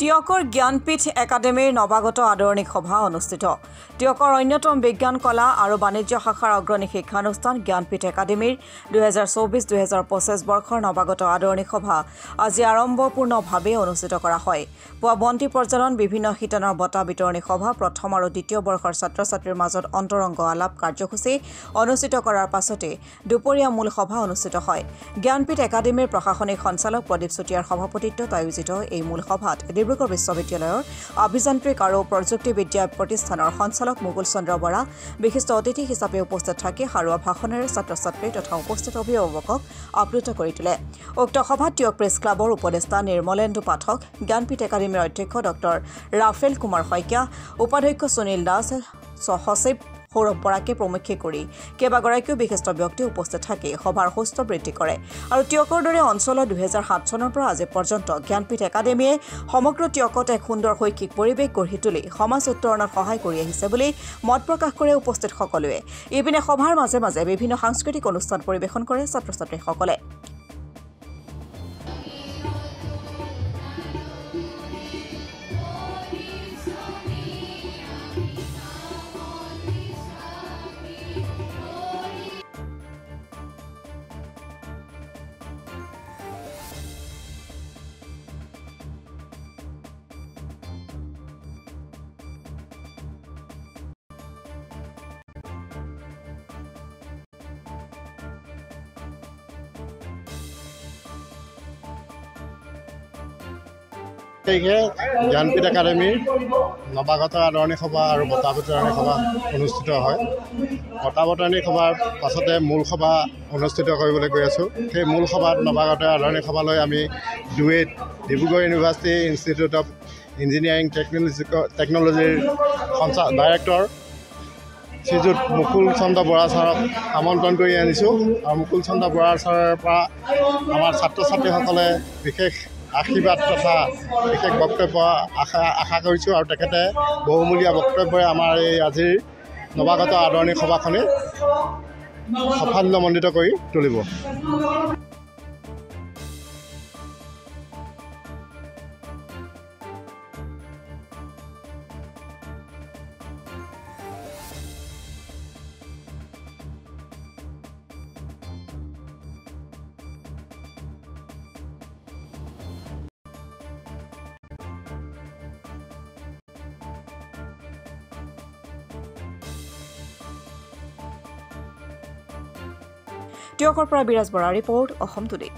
টিয়কৰ জ্ঞানপীঠ একাডেমীৰ নৱাগত আদৰণি সভা অনুষ্ঠিত। টিয়কৰ অন্যতম বিজ্ঞান কলা আৰু বাণিজ্য শাখাৰ অগ্ৰণী শিক্ষানুষ্ঠান জ্ঞানপীঠ একাডেমীৰ দুহেজাৰ চৌবিছ দুহেজাৰ পঁচিছ বৰ্ষৰ নৱাগত আদৰণি সভা আজি আড়ম্বৰপূৰ্ণভাৱে অনুষ্ঠিত কৰা হয়। পুৱা বন্তি প্ৰজ্বলন বিভিন্ন শিতানৰ বঁটা বিতৰণী সভা প্ৰথম আৰু দ্বিতীয় বৰ্ষৰ ছাত্ৰ ছাত্ৰীৰ মাজত অন্তৰংগ আলাপ কাৰ্যসূচী অনুষ্ঠিত কৰাৰ পাছতে দুপৰীয়া মূল সভা অনুষ্ঠিত হয়। জ্ঞানপীঠ একাডেমীৰ প্ৰশাসনিক সঞ্চালক প্ৰদীপ চুতীয়াৰ সভাপতিত্বত আয়োজিত এই মূল সভাত ডিব্ৰুগড় বিশ্ববিদ্যালয়ৰ অভিযান্ত্ৰিক আৰু প্ৰযুক্তিবিদ্যা প্ৰতিষ্ঠানৰ সঞ্চালক মুকুল চন্দ্ৰ বৰা বিশিষ্ট অতিথি হিচাপে উপস্থিত থাকি সাৰুৱা ভাষণেৰে ছাত্ৰ ছাত্ৰী তথা উপস্থিত অভিভাৱকক আপ্লুত কৰি তোলে। উক্ত সভাত টিয়ক প্ৰেছ ক্লাবৰ উপদেষ্টা নিৰ্মলেন্দু পাঠক জ্ঞানপীঠ একাডেমীৰ অধ্যক্ষ ডক্টৰ ৰাফেল কুমাৰ শইকীয়া উপাধ্যক্ষ সুনীল দাস সচিব সৌৰভ বৰাকে প্ৰমুখ্যে কৰি কেইবাগৰাকীও বিশিষ্ট ব্যক্তি উপস্থিত থাকি সভাৰ সুস্থ বৃদ্ধি কৰে। আৰু টিয়কৰ দৰে অঞ্চলত দুহেজাৰ সাত চনৰ পৰা আজি পৰ্যন্ত জ্ঞানপীঠ একাডেমীয়ে সমগ্ৰ টিয়কত এক সুন্দৰ শৈক্ষিক পৰিৱেশ গঢ়ি তুলি সমাজ উত্তৰণত সহায় কৰি আহিছে বুলি মত প্ৰকাশ কৰে উপস্থিত সকলোৱে। ইপিনে সভাৰ মাজে মাজে বিভিন্ন সাংস্কৃতিক অনুষ্ঠান পৰিৱেশন কৰে ছাত্ৰ ছাত্ৰীসকলে তাৰিখে জ্ঞানপীঠ একাডেমীৰ নৱাগত আদৰণি সভা আৰু বঁটা বিতৰণী সভা অনুষ্ঠিত হয়। বঁটা বিতৰণী সভাৰ পাছতে মূল সভা অনুষ্ঠিত কৰিবলৈ গৈ আছোঁ। সেই মূল সভাত নৱাগত আদৰণি সভালৈ আমি ডুৱেট Dibrugarh university institute of engineering technology টেকনলজিৰ সঞ্চা ডাইৰেক্টৰ শ্ৰীযুত মুকুল চন্দ্ৰ বৰা ছাৰক আমন্ত্ৰণ কৰি আনিছোঁ। আৰু মুকুল চন্দ্ৰ বৰা ছাৰৰ পৰা আমাৰ ছাত্ৰ ছাত্ৰীসকলে বিশেষ আশীৰ্বাদ তথা বিশেষ বক্তব্য আশা আশা কৰিছোঁ আৰু তেখেতে বহুমূলীয়া বক্তব্যৰে আমাৰ এই আজিৰ নৱাগত আদৰণি সভাখনি সাফল্যমণ্ডিত কৰি তুলিব। টিয়কৰ পৰা বিৰাজ বৰা ৰিপৰ্ট অসম টুডে